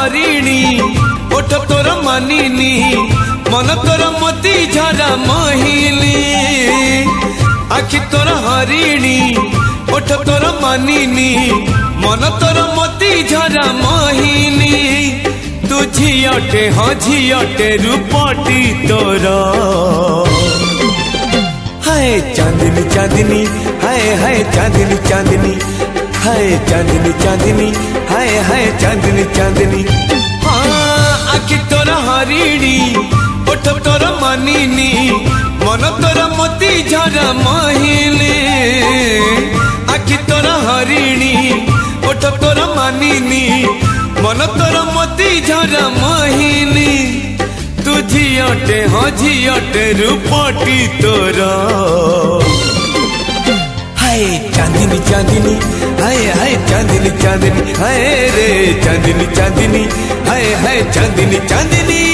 हरिणी ओठ तोर मानिनी, मन तोर मती झरा महिली आखि तोर हरिणी ओठ तोर मानिनी, मन तोर मती झरा महिली तू झिटे हाँ झिटे रूपटी तोर। हाय चांदनी चांदनी, हाय हाय चांदनी चांदनी। हाय चांदनी चांदनी, हाय हाय चांदनी चांदनी। हाँ आखि तोरा हरिणी ओठ तोरा मानिनी, मन तोर मोती झरा माहिले आखि तोर हरिणी ओठ तोरा मानिनी, मन तोर मोती झरा माहिले तुझी झियटे हाँ झियटे रूपटी तोरा। हाय चांदनी चांदनी, हाय हाय, चांदनी चांदनी, हाय रे, चांदनी चांदनी, हाय हाय, चांदनी चांदनी।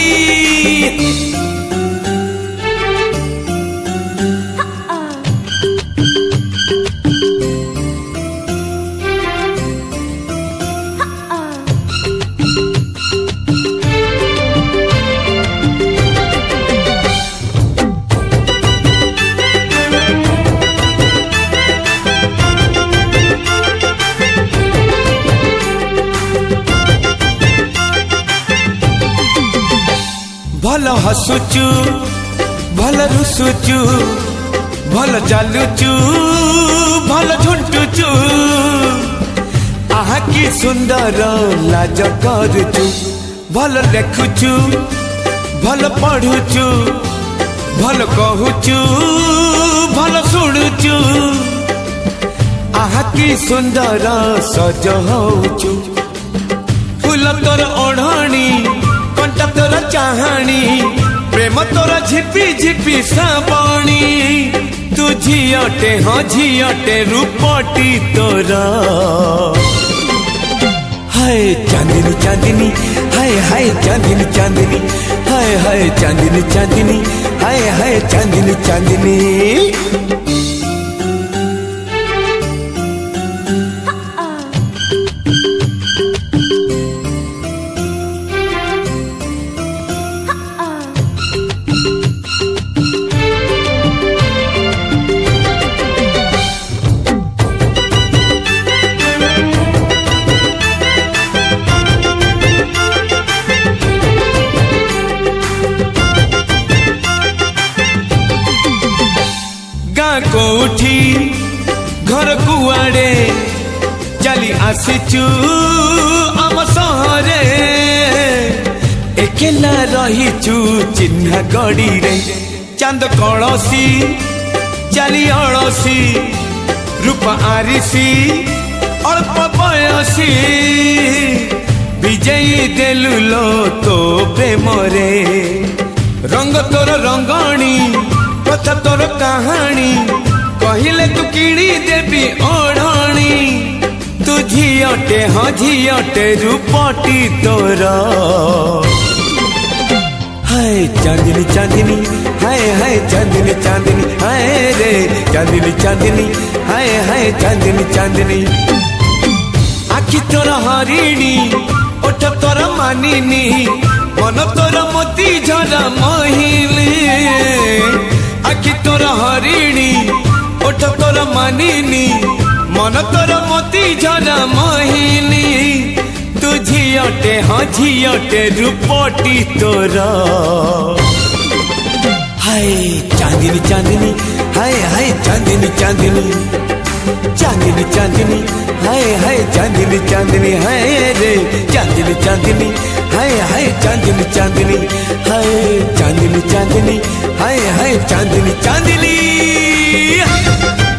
भल हसुचु, भल रुसुचु, भल चलुचु भल झुंटुचु। आहा की सुंदर लाज करुचु, भल देखुचु, भल पढ़ुचु, भल कहुचु, भल सुणुचु आहा की सुंदर सज होचु। फूल तोर ओढ़णी तोर चाहणी प्रेम तोर झिपी झिपी साबणी तू झियटे हाँ झियटे रूपटी तोर हाय चांदिनी चांदिनी हाय हाय चांदिनी चांदिनी हाय हाय चांदिनी चांदिनी हाय हाय चांदिनी चांदिनी କୋଉଠି ଘର କୁଆଡେ ଚାଲି ଆସିଛୁ ଆମ ସହରେ ଏକେଲା ରହିଛୁ ଚିହ୍ନା ଗଡିରେ ଚାନ୍ଦ କଳସି ଚାଲି ଅଳସି ରୂପ ଆରିସି ଅଳ୍ପ ବୟସୀ ବିଜୟୀ ଦେଲୁ ଲୋ ତୋ ପ୍ରେମରେ ରଙ୍ଗ ତୋର ରଙ୍ଗଣୀ कथा तोर कहानी। कहले तू किणी देवी ओढ़ाणी तू झीटे हाँ झीटे रूपटी तोर। हाय चांदनी चांदनी, हाय हाय चांदनी चांदनी, हाय रे चांदनी चांदनी, हाय हाय चांदनी चांदनी। आखि तोर हरिणी, ओठ तोर मानिनी। मन तोर मोती झरा महिली। ঠোঁট तोर मानी मन तोर মতি ঝরা মহিনী তু झीटे हाँ झीटे रूपटी तोर। हाय चांदनी चांदनी, हाय हाय चांदनी चांदनी। चांदनी चांदनी, हाय हाय चांदनी चांदनी, हाय रे। चांदनी चांदनी, हाय हाय चांदनी चांदनी। हाय चांदनी चांदनी, हाय हाय चांदनी चांदनी। sorrir